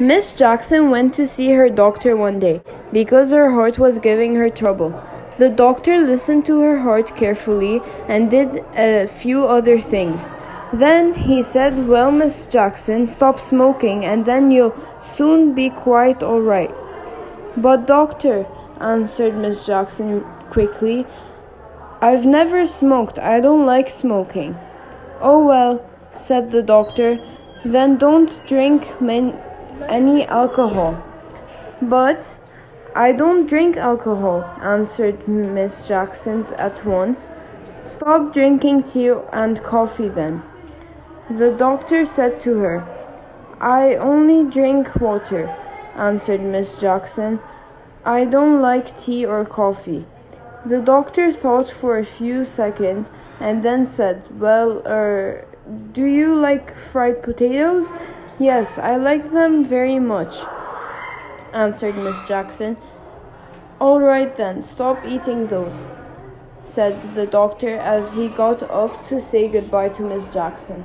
Miss Jackson went to see her doctor one day because her heart was giving her trouble. The doctor listened to her heart carefully and did a few other things. Then he said, Well, Miss Jackson, stop smoking and then you'll soon be quite all right. But, doctor, answered Miss Jackson quickly, I've never smoked. I don't like smoking. Oh, well, said the doctor, then don't drink men- any alcohol. But I don't drink alcohol, answered Miss Jackson at once. Stop drinking tea and coffee then. The doctor said to her, I only drink water, answered Miss Jackson. I don't like tea or coffee. The doctor thought for a few seconds and then said, Well, er, do you like fried potatoes? Yes, I like them very much, answered Miss Jackson. All right then, stop eating those, said the doctor as he got up to say goodbye to Miss Jackson.